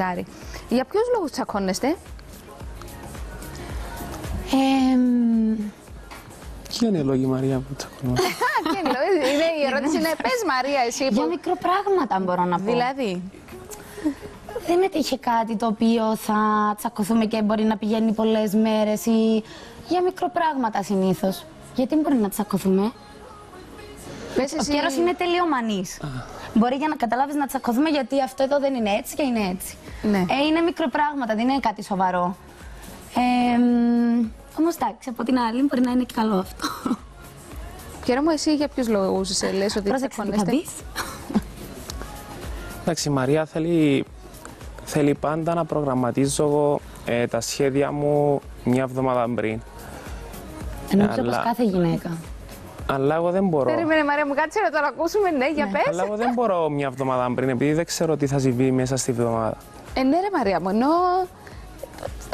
Ράρη. Για ποιους λόγους τσακώνεστε; Ε, μ, Ποια είναι η λόγη Μαρία που τσακωνόμαστε. Α, και εννοεί, είναι, η ερώτηση είναι πες Μαρία εσύ για που... μικροπράγματα μπορώ να πω. Δηλαδή, Δεν έτυχε κάτι το οποίο θα τσακωθούμε και μπορεί να πηγαίνει πολλές μέρες ή για μικροπράγματα συνήθως. Γιατί μπορεί να τσακωθούμε; πες Ο εσύ... καιρός είναι τελειομανής. Μπορεί για να καταλάβεις να τσακωθούμε γιατί αυτό εδώ δεν είναι έτσι και είναι έτσι. Ναι. Ε, είναι μικροπράγματα, δεν είναι κάτι σοβαρό. Ε, μ, όμως εντάξει, από την άλλη μπορεί να είναι και καλό αυτό. Πιέρο μου εσύ για ποιους λόγους ε, λες ότι Πρόσεξε τι θα τσακώνεστε. πεις. Εντάξει, η Μαρία θέλει, θέλει πάντα να προγραμματίζω ε, τα σχέδια μου μια εβδομάδα πριν. Εννοείται Αλλά- όπως κάθε γυναίκα. Αλλά εγώ δεν μπορώ. Περίμενε Μαρία μου, κάτσε να το ακούσουμε, ναι, για πες. Αλλά εγώ δεν μπορώ μια εβδομάδα πριν, επειδή δεν ξέρω τι θα συμβεί μέσα στη εβδομάδα. Ε, ναι ρε Μαρία μου, ενώ...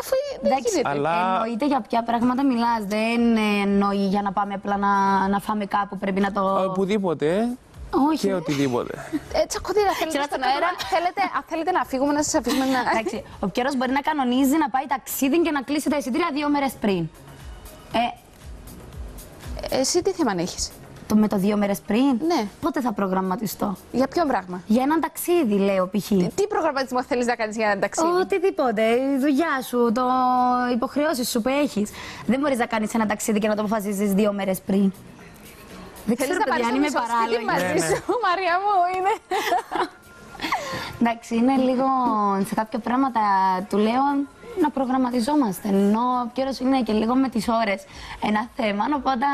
Αφού δεν Εντάξει, γίνεται. Αλλά- εννοείται για ποια πράγματα μιλάς. Δεν εννοεί για να πάμε απλά να, να φάμε κάπου, πρέπει να το... Οπουδήποτε Όχι. και οτιδήποτε. Ε, τσακωδίρα, θέλετε Ξέρω, στον τσακωδίρα. αέρα, θέλετε, α, θέλετε να φύγουμε, να σας αφήσουμε να... Εντάξει, ο Πιέρος μπορεί να κανονίζει να πάει ταξίδι και να κλείσει τα εισιτήρια δύο μέρες πριν. Ε, Εσύ τι θέμα έχεις, το με το δύο μέρες πριν; Ναι. Πότε θα προγραμματιστώ; για ποιο πράγμα; Για έναν ταξίδι, λέω π.χ. Τι προγραμματισμό θέλεις να κάνεις για ένα ταξίδι; Οτιδήποτε, η δουλειά σου, το υποχρεώσεις σου που έχεις. Δεν μπορείς να κάνεις ένα ταξίδι και να το αποφασίσει δύο μέρες πριν. Δεν Θέλεις ξέρω, να παιδιά, πάρεις αν το είμαι μισό σπίτι παράλογη. μαζί Ναι, ναι. σου, Μαρία μου, είναι... Εντάξει, είναι λίγο σε κάποια πράγματα του λέω να προγραμματιζόμαστε. Ενώ ο καιρός είναι και λίγο με τις ώρες ένα θέμα, οπότε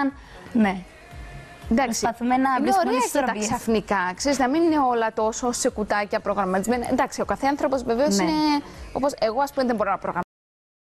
ναι. Εντάξει, Προσπαθούμε να είναι βρίσκουμε ωραία τις και τα ισορροπίες. ξαφνικά, ξέρεις, να μην είναι όλα τόσο σε κουτάκια προγραμματισμένα. Εντάξει, ο κάθε άνθρωπος βεβαίως Ναι. είναι, όπως εγώ ας πούμε δεν μπορώ να προγραμματίσω